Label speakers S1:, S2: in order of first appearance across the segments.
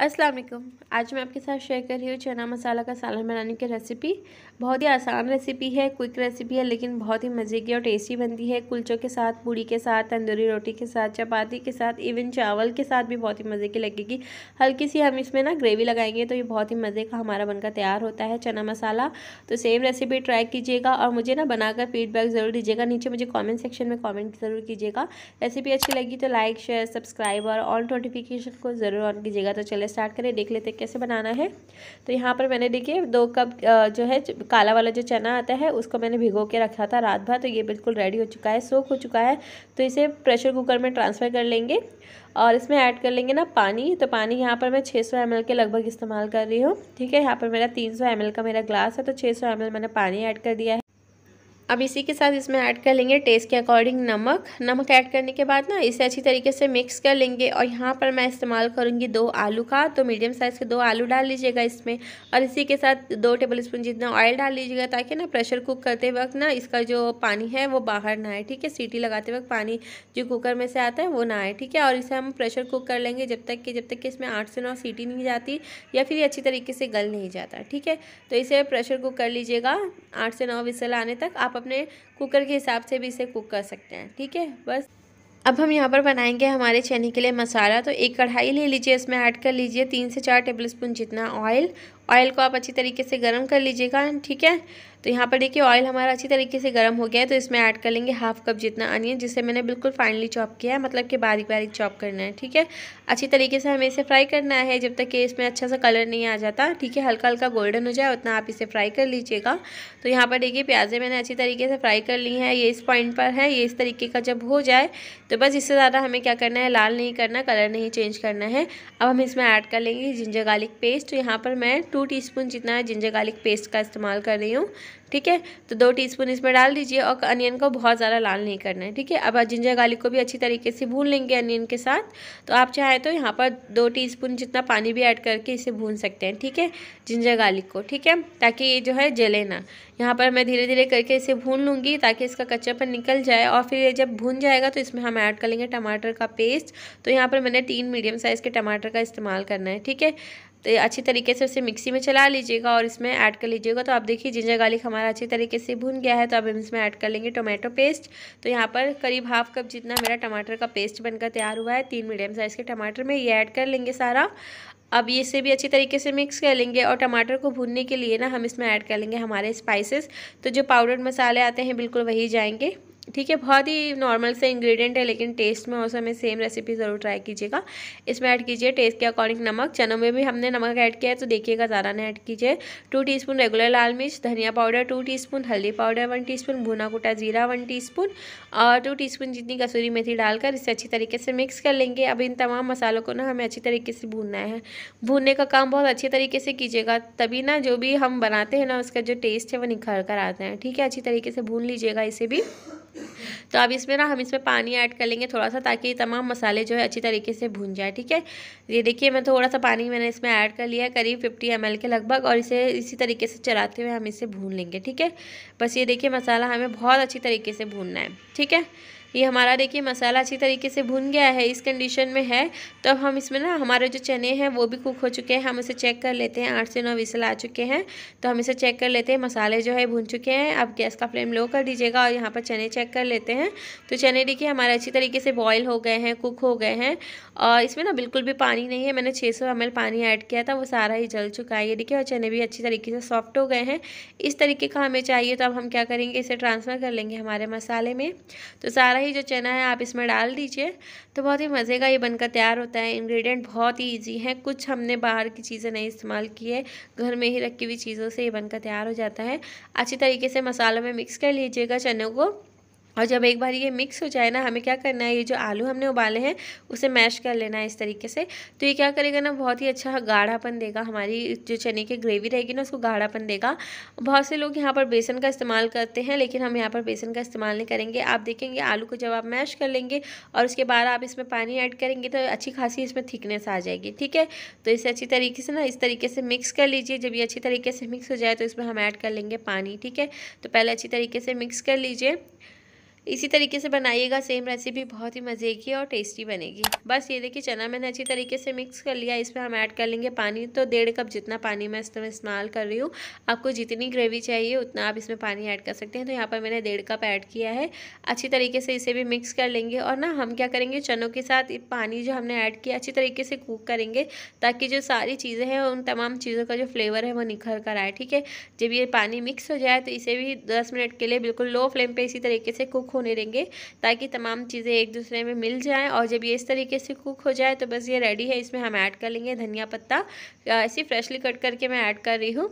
S1: अस्सलाम वालेकुम। आज मैं आपके साथ शेयर कर रही हूँ चना मसाला का सालन बनाने की रेसिपी बहुत ही आसान रेसिपी है क्विक रेसिपी है, लेकिन बहुत ही मज़े की और टेस्टी बनती है। कुलचों के साथ, पूड़ी के साथ, तंदूरी रोटी के साथ, चपाती के साथ इवन चावल के साथ भी बहुत ही मज़े की लगेगी। हल्की सी हम इसमें ना ग्रेवी लगाएँगे तो ये बहुत ही मज़े का हमारा बनकर तैयार होता है चना मसाला। तो सेम रेसिपी ट्राई कीजिएगा और मुझे ना बनाकर फीडबैक ज़रूर दीजिएगा। नीचे मुझे कॉमेंट सेक्शन में कॉमेंट ज़रूर कीजिएगा। रेसिपी अच्छी लगी तो लाइक शेयर सब्सक्राइब और ऑल नोटिफिकेशन को ज़रूर ऑन कीजिएगा। तो चले स्टार्ट करें, देख लेते कैसे बनाना है। तो यहाँ पर मैंने देखिए दो कप जो है काला वाला जो चना आता है, उसको मैंने भिगो के रखा था रात भर तो ये बिल्कुल रेडी हो चुका है सोख हो चुका है। तो इसे प्रेशर कुकर में ट्रांसफ़र कर लेंगे और इसमें ऐड कर लेंगे ना पानी। तो पानी यहाँ पर मैं 600 सौ के लगभग इस्तेमाल कर रही हूँ, ठीक है? यहाँ पर मेरा 300 सौ का मेरा ग्लास है तो 600 सौ मैंने पानी ऐड कर दिया है। अब इसी के साथ इसमें ऐड कर लेंगे टेस्ट के अकॉर्डिंग नमक। नमक ऐड करने के बाद ना, इसे अच्छी तरीके से मिक्स कर लेंगे। और यहाँ पर मैं इस्तेमाल करूँगी दो आलू का तो मीडियम साइज़ के दो आलू डाल लीजिएगा इसमें। और इसी के साथ दो टेबल स्पून जितना ऑयल डाल लीजिएगा, ताकि ना प्रेशर कुक करते वक्त ना इसका जो पानी है, वो बाहर ना आए, ठीक है? सीटी लगाते वक्त पानी जो कुकर में से आता है, वो ना आए, ठीक है? और इसे हम प्रेशर कुक कर लेंगे जब तक कि, जब तक कि इसमें आठ से नौ सीटी नहीं जाती, या फिर अच्छी तरीके से गल नहीं जाता, ठीक है? तो इसे प्रेशर कुक कर लीजिएगा। आठ से नौ विसल आने तक आप अपने कुकर के हिसाब से भी इसे कुक कर सकते हैं, ठीक है? बस। अब हम यहाँ पर बनाएँगे हमारे चने के लिए मसाला तो एक कढ़ाई ले लीजिए, इसमें ऐड कर लीजिए तीन से चार टेबलस्पून जितना ऑयल ऑयल को आप अच्छी तरीके से गर्म कर लीजिएगा, ठीक है? तो यहाँ पर देखिए, ऑयल हमारा अच्छी तरीके से गर्म हो गया है तो इसमें ऐड कर लेंगे हाफ़ कप जितना अनियन, जिसे मैंने बिल्कुल फाइनली चॉप किया है मतलब कि बारीक बारीक चॉप करना है, ठीक है? अच्छी तरीके से हमें इसे फ्राई करना है, जब तक कि इसमें अच्छा सा कलर नहीं आ जाता, ठीक है? हल्का हल्का गोल्डन हो जाए, उतना आप इसे फ्राई कर लीजिएगा। तो यहाँ पर देखिए, प्याज़े मैंने अच्छी तरीके से फ्राई कर ली हैं, ये इस पॉइंट पर है, ये इस तरीके का जब हो जाए तो बस इससे ज़्यादा हमें क्या करना है, लाल नहीं करना कलर नहीं चेंज करना है। अब हम इसमें ऐड कर लेंगे जिंजर गार्लिक पेस्ट यहाँ पर मैं टू टी जितना है जिंजर गार्लिक पेस्ट का इस्तेमाल कर रही हूँ, ठीक है? तो दो टीस्पून इसमें डाल दीजिए और अनियन को बहुत ज़्यादा लाल नहीं करना है, ठीक है? अब जिंजर गार्लिक को भी अच्छी तरीके से भून लेंगे अनियन के साथ। तो आप चाहें तो यहाँ पर दो टीस्पून जितना पानी भी ऐड करके इसे भून सकते हैं, ठीक है? जिंजर गार्लिक को, ठीक है? ताकि ये जो है जले ना। यहाँ पर मैं धीरे धीरे करके इसे भून लूँगी ताकि इसका कच्चापन निकल जाए और फिर ये जब भून जाएगा तो इसमें हम ऐड कर लेंगे टमाटर का पेस्ट तो यहाँ पर मैंने तीन मीडियम साइज़ के टमाटर का इस्तेमाल करना है, ठीक है? तो अच्छी तरीके से उसे मिक्सी में चला लीजिएगा और इसमें ऐड कर लीजिएगा। तो आप देखिए, जिंजर गार्लिक हमारा अच्छी तरीके से भुन गया है। तो अब हम इसमें ऐड कर लेंगे टोमेटो पेस्ट। तो यहाँ पर करीब हाफ़ कप जितना मेरा टमाटर का पेस्ट बनकर तैयार हुआ है, तीन मीडियम साइज़ के टमाटर में ये ऐड कर लेंगे सारा। अब ये इसे भी अच्छी तरीके से मिक्स कर लेंगे और टमाटर को भूनने के लिए ना हम इसमें ऐड कर लेंगे हमारे स्पाइसेस। तो जो पाउडर मसाले आते हैं, बिल्कुल वही जाएँगे। ठीक है, बहुत ही नॉर्मल से इंग्रेडिएंट है, लेकिन टेस्ट में और में सेम रेसिपी ज़रूर ट्राई कीजिएगा। इसमें ऐड कीजिए टेस्ट के अकॉर्डिंग नमक। चनों में भी हमने नमक ऐड किया है तो देखिएगा ज़्यादा ने ऐड कीजिए। टू टीस्पून रेगुलर लाल मिर्च, धनिया पाउडर टू टीस्पून हल्दी पाउडर वन टीस्पून भुना कुटा जीरा वन टीस्पून और टू टीस्पून जितनी कसूरी मेथी डालकर इसे अच्छी तरीके से मिक्स कर लेंगे। अब इन तमाम मसालों को ना हमें अच्छी तरीके से भूनना है। भूनने का काम बहुत अच्छी तरीके से कीजिएगा, तभी ना जो भी हम बनाते हैं ना, उसका जो टेस्ट है वो निखर कर आता है। ठीक है, अच्छी तरीके से भून लीजिएगा इसे भी। तो अब इसमें ना हम इसमें पानी ऐड कर लेंगे थोड़ा सा ताकि तमाम मसाले जो है अच्छी तरीके से भून जाए, ठीक है? ये देखिए, मैं थोड़ा सा पानी मैंने इसमें ऐड कर लिया है, करीब फिफ्टी एमएल के लगभग, और इसे इसी तरीके से चलाते हुए हम इसे भून लेंगे, ठीक है? बस ये देखिए मसाला हमें बहुत अच्छी तरीके से भूनना है, ठीक है? ये हमारा देखिए मसाला अच्छी तरीके से भुन गया है, इस कंडीशन में है। तो अब हम इसमें ना हमारे जो चने हैं, वो भी कुक हो चुके हैं। हम इसे चेक कर लेते हैं, आठ से नौ विसल आ चुके हैं। तो हम इसे चेक कर लेते हैं, मसाले जो है भुन चुके हैं। अब गैस का फ्लेम लो कर दीजिएगा और यहाँ पर चने चेक कर लेते हैं। तो चने देखिए हमारे अच्छी तरीके से बॉयल हो गए हैं कुक हो गए हैं। और इसमें ना बिल्कुल भी पानी नहीं है, मैंने छः सौ पानी ऐड किया था, वो सारा ही जल चुका है। ये देखिए, और चने भी अच्छी तरीके से सॉफ्ट हो गए हैं। इस तरीके का हमें चाहिए तो अब हम क्या करेंगे, इसे ट्रांसफ़र कर लेंगे हमारे मसाले में। तो सारा ही जो चना है, आप इसमें डाल दीजिए। तो बहुत ही मज़े का ये बनकर तैयार होता है। इंग्रेडिएंट बहुत ही ईजी है। कुछ हमने बाहर की चीज़ें नहीं इस्तेमाल की है। घर में ही रखी हुई चीज़ों से ये बनकर तैयार हो जाता है। अच्छी तरीके से मसालों में मिक्स कर लीजिएगा चने को। और जब एक बार ये मिक्स हो जाए ना, हमें क्या करना है? ये जो आलू हमने उबाले हैं, उसे मैश कर लेना है इस तरीके से। तो ये क्या करेगा ना, बहुत ही अच्छा गाढ़ापन देगा। हमारी जो चने की ग्रेवी रहेगी ना, उसको गाढ़ापन देगा। बहुत से लोग यहाँ पर बेसन का इस्तेमाल करते हैं, लेकिन हम यहाँ पर बेसन का इस्तेमाल नहीं करेंगे। आप देखेंगे, आलू को जब आप मैश कर लेंगे और उसके बाद आप इसमें पानी ऐड करेंगे तो अच्छी खासी इसमें थिकनेस आ जाएगी, ठीक है? तो इसे अच्छी तरीके से ना, इस तरीके से मिक्स कर लीजिए। जब ये अच्छी तरीके से मिक्स हो जाए तो इसमें हम ऐड कर लेंगे पानी, ठीक है? तो पहले अच्छी तरीके से मिक्स कर लीजिए। इसी तरीके से बनाइएगा सेम रेसिपी बहुत ही मज़े की और टेस्टी बनेगी। बस ये देखिए, चना मैंने अच्छी तरीके से मिक्स कर लिया इसमें हम ऐड कर लेंगे पानी। तो डेढ़ कप जितना पानी मैं इसमें इस्तेमाल कर रही हूँ, आपको जितनी ग्रेवी चाहिए, उतना आप इसमें पानी ऐड कर सकते हैं। तो यहाँ पर मैंने डेढ़ कप ऐड किया है। अच्छी तरीके से इसे भी मिक्स कर लेंगे और ना, हम क्या करेंगे, चनों के साथ पानी जो हमने ऐड किया, अच्छी तरीके से कुक करेंगे, ताकि जो सारी चीज़ें हैं, उन तमाम चीज़ों का जो फ्लेवर है, वो निखर कर आए, ठीक है? जब ये पानी मिक्स हो जाए तो इसे भी दस मिनट के लिए बिल्कुल लो फ्लेम पर इसी तरीके से कुक होने देंगे ताकि तमाम चीज़ें एक दूसरे में मिल जाएँ और जब ये इस तरीके से कुक हो जाए तो बस ये रेडी है, इसमें हम ऐड कर लेंगे धनिया पत्ता। ऐसी फ्रेशली कट करके मैं ऐड कर रही हूँ।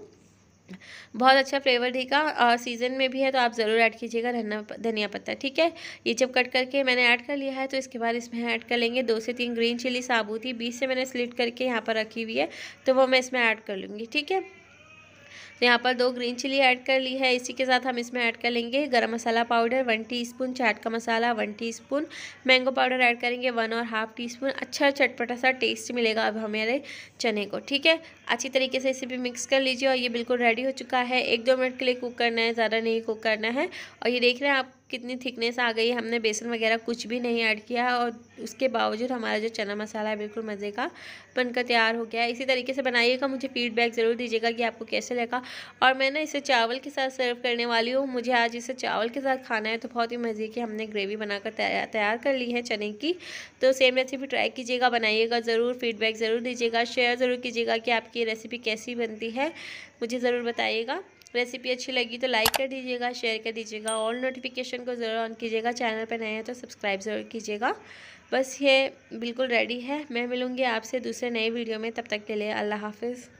S1: बहुत अच्छा फ्लेवर देगा। और सीज़न में भी है तो आप ज़रूर ऐड कीजिएगा धनिया धनिया पत्ता, ठीक है? ये जब कट करके मैंने ऐड कर लिया है तो इसके बाद इसमें ऐड कर लेंगे दो से तीन ग्रीन चिली साबुती बीस से मैंने स्लिट करके यहाँ पर रखी हुई है तो वो मैं इसमें ऐड कर लूँगी, ठीक है? तो यहाँ पर दो ग्रीन चिली ऐड कर ली है। इसी के साथ हम इसमें ऐड कर लेंगे गरम मसाला पाउडर वन टीस्पून, चाट का मसाला one teaspoon, mango powder add करेंगे वन और हाफ़ टी स्पून अच्छा चटपटा सा टेस्ट मिलेगा अब हमारे चने को, ठीक है? अच्छी तरीके से इसे भी मिक्स कर लीजिए और ये बिल्कुल रेडी हो चुका है। एक दो मिनट के लिए कुक करना है, ज़्यादा नहीं कुक करना है। और ये देख रहे हैं आप कितनी थिकनेस आ गई हमने बेसन वगैरह कुछ भी नहीं ऐड किया और उसके बावजूद हमारा जो चना मसाला है बिल्कुल मज़े का बनकर तैयार हो गया है। इसी तरीके से बनाइएगा, मुझे फीडबैक ज़रूर दीजिएगा कि आपको कैसे लगा। और मैंने इसे चावल के साथ सर्व करने वाली हूँ। मुझे आज इसे चावल के साथ खाना है तो बहुत ही मज़े की हमने ग्रेवी बनाकर तैयार कर ली है चने की। तो सेम रेसिपी ट्राई कीजिएगा, बनाइएगा ज़रूर फीडबैक ज़रूर दीजिएगा शेयर ज़रूर कीजिएगा कि आपकी रेसिपी कैसी बनती है। मुझे ज़रूर बताइएगा। रेसिपी अच्छी लगी तो लाइक कर दीजिएगा शेयर कर दीजिएगा ऑल नोटिफिकेशन को ज़रूर ऑन कीजिएगा। चैनल पर नए हैं तो सब्सक्राइब ज़रूर कीजिएगा। बस ये बिल्कुल रेडी है। मैं मिलूँगी आपसे दूसरे नए वीडियो में। तब तक के लिए अल्लाह हाफिज़।